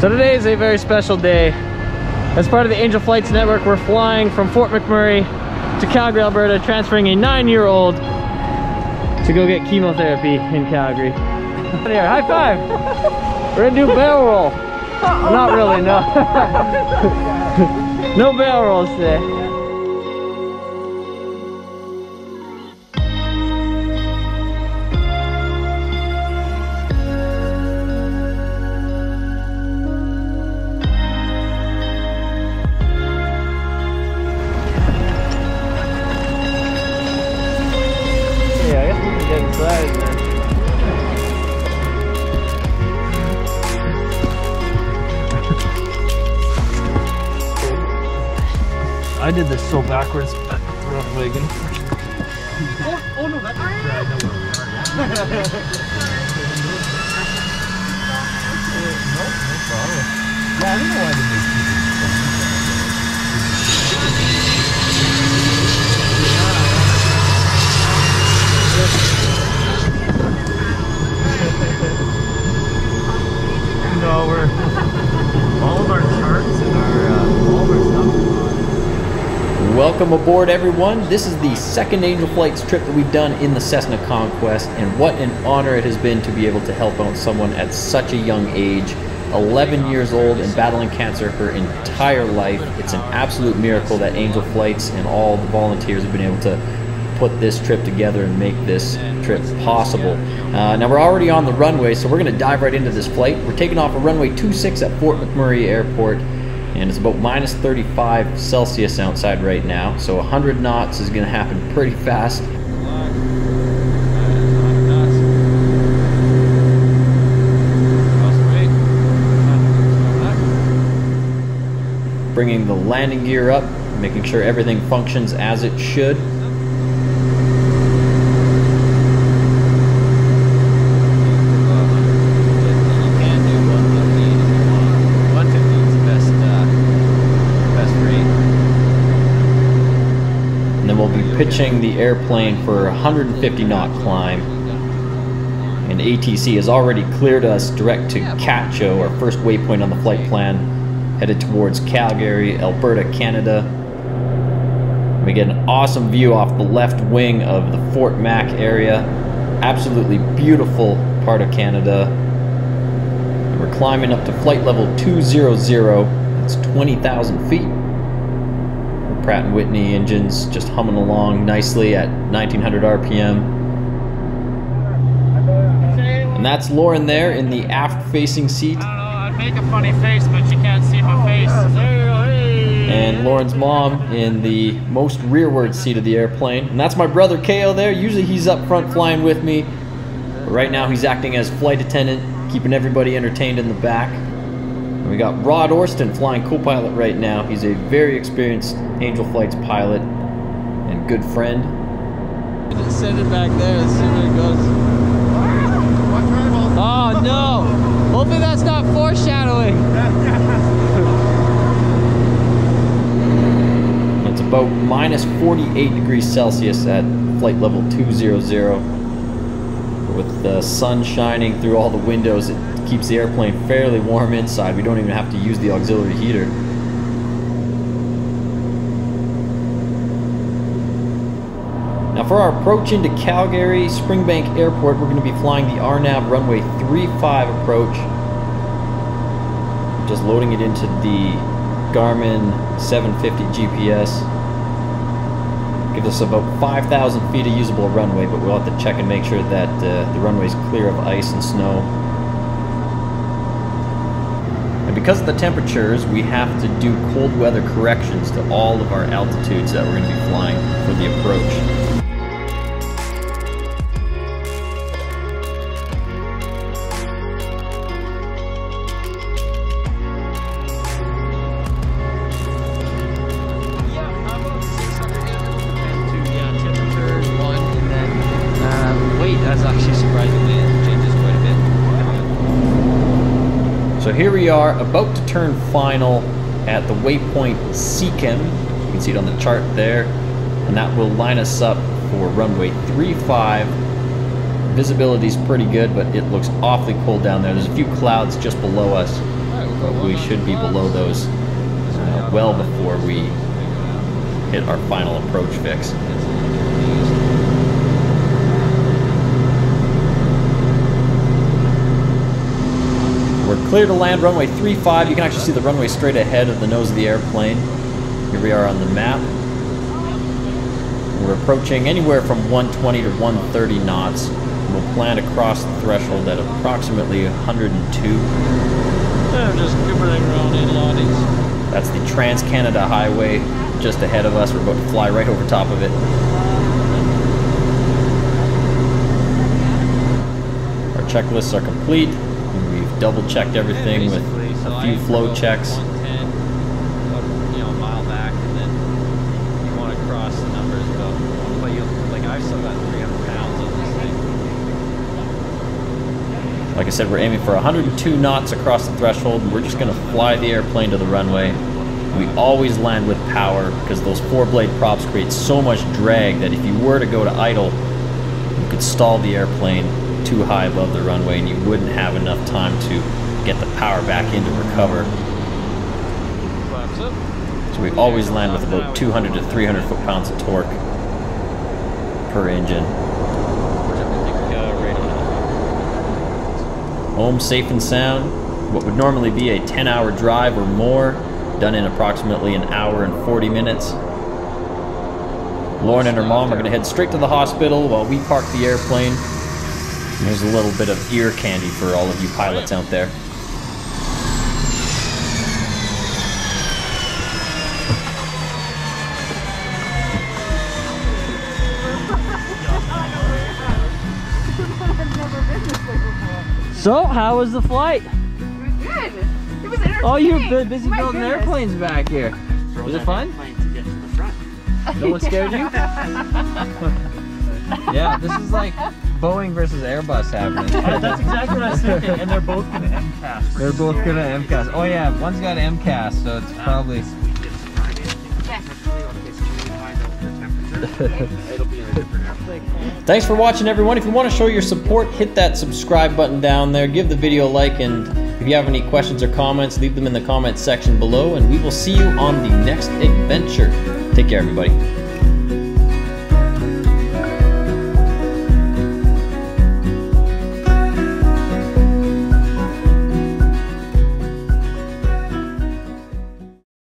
So today is a very special day. As part of the Angel Flights Network, we're flying from Fort McMurray to Calgary, Alberta, transferring a nine-year-old to go get chemotherapy in Calgary. Here, high five! We're gonna do barrel roll. Not really, no. no barrel rolls today. Did this so backwards, but rough wagon. No, we're all of our charts and our uh, all of our stuff. Welcome aboard, everyone. This is the second Angel Flights trip that we've done in the Cessna Conquest, and what an honor it has been to be able to help out someone at such a young age. 11 years old and battling cancer her entire life. It's an absolute miracle that Angel Flights and all the volunteers have been able to put this trip together and make this trip possible. Uh, now we're already on the runway, so we're going to dive right into this flight. We're taking off of runway 26 at Fort McMurray Airport, and it's about minus 35 Celsius outside right now, so 100 knots is going to happen pretty fast. Bringing the landing gear up, making sure everything functions as it should. And then we'll be pitching the airplane for a 150 knot climb. And ATC has already cleared us direct to Cacho, our first waypoint on the flight plan, headed towards Calgary, Alberta, Canada. We get an awesome view off the left wing of the Fort Mac area. Absolutely beautiful part of Canada. And we're climbing up to flight level 200. That's 20,000 feet. Pratt & Whitney engines just humming along nicely at 1900 RPM. And that's Lauren there in the aft-facing seat. I don't know, I'd make a funny face, but you can't see my face. and Lauren's mom in the most rearward seat of the airplane. And that's my brother Kale there. Usually he's up front flying with me. But right now he's acting as flight attendant, keeping everybody entertained in the back. We got Rod Orston flying co-pilot right now. He's a very experienced Angel Flights pilot and good friend. Just send it back there and see where it goes. Oh no! Hopefully that's not foreshadowing. It's about minus 48 degrees Celsius at flight level 200. With the sun shining through all the windows, it keeps the airplane fairly warm inside. We don't even have to use the auxiliary heater. Now for our approach into Calgary Springbank Airport, we're going to be flying the RNAV runway 35 approach. Just loading it into the Garmin 750 GPS. Gives us about 5,000 feet of usable runway, but we'll have to check and make sure that uh, the runway is clear of ice and snow. And because of the temperatures, we have to do cold weather corrections to all of our altitudes that we're going to be flying for the approach. Here we are, about to turn final at the waypoint Seachem. You can see it on the chart there. And that will line us up for runway 35. Visibility's pretty good, but it looks awfully cold down there. There's a few clouds just below us. but we should be below those uh, well before we hit our final approach fix. Clear to land runway 35. You can actually see the runway straight ahead of the nose of the airplane. Here we are on the map. We're approaching anywhere from 120 to 130 knots. We'll plan across the threshold at approximately 102. I'm just skippering around in lotties. That's the Trans Canada Highway just ahead of us. We're about to fly right over top of it. Our checklists are complete. Double checked everything with a few flow checks. You know, mile back, and then you want to cross the numbers, but, but you like I've still got 300 pounds on this thing. Like I said, we're aiming for 102 knots across the threshold, and we're just going to fly the airplane to the runway. We always land with power because those four blade props create so much drag that if you were to go to idle, you could stall the airplane too high above the runway and you wouldn't have enough time to get the power back in to recover. So we always land with about 200 to 300 foot pounds of torque per engine. Home safe and sound. What would normally be a 10 hour drive or more, done in approximately an hour and 40 minutes. Lauren and her mom are going to head straight to the hospital while we park the airplane. And Here's a little bit of ear candy for all of you pilots out there. So, how was the flight? It was good. It was entertaining. Oh, you're bu- oh busy My building goodness. airplanes back here. Was it fun? No one scared you? yeah, this is like Boeing versus Airbus happening. That's exactly what I was thinking, and they're both gonna MCAS. They're both gonna MCAS. Oh yeah, one's got MCAS, so it's probably. Thanks for watching, everyone. If you want to show your support, hit that subscribe button down there. Give the video a like, and if you have any questions or comments, leave them in the comments section below, and we will see you on the next adventure. Take care, everybody.